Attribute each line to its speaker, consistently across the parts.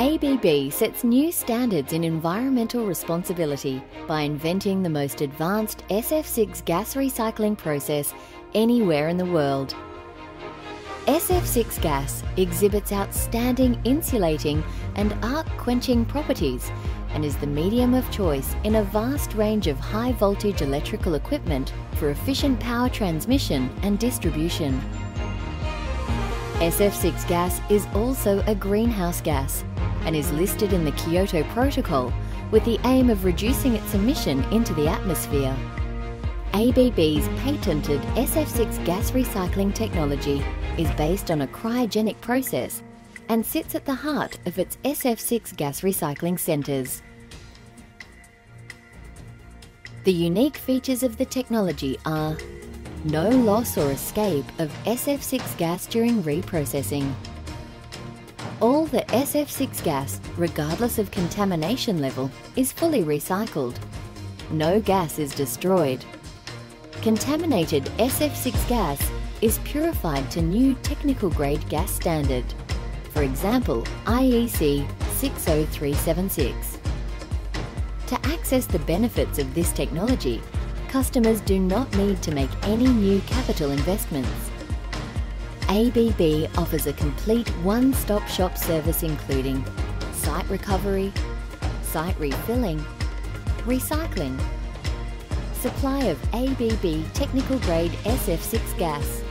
Speaker 1: ABB sets new standards in environmental responsibility by inventing the most advanced SF6 gas recycling process anywhere in the world. SF6 gas exhibits outstanding insulating and arc quenching properties and is the medium of choice in a vast range of high voltage electrical equipment for efficient power transmission and distribution. SF6 gas is also a greenhouse gas and is listed in the Kyoto Protocol with the aim of reducing its emission into the atmosphere. ABB's patented SF6 gas recycling technology is based on a cryogenic process and sits at the heart of its SF6 gas recycling centres. The unique features of the technology are no loss or escape of SF6 gas during reprocessing. All the SF6 gas, regardless of contamination level, is fully recycled. No gas is destroyed. Contaminated SF6 gas is purified to new technical grade gas standard, for example IEC 60376. To access the benefits of this technology, customers do not need to make any new capital investments. ABB offers a complete one-stop shop service including site recovery, site refilling, recycling, supply of ABB technical grade SF6 gas,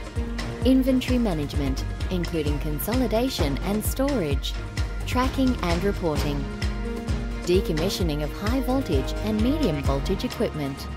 Speaker 1: inventory management including consolidation and storage, tracking and reporting, decommissioning of high voltage and medium voltage equipment,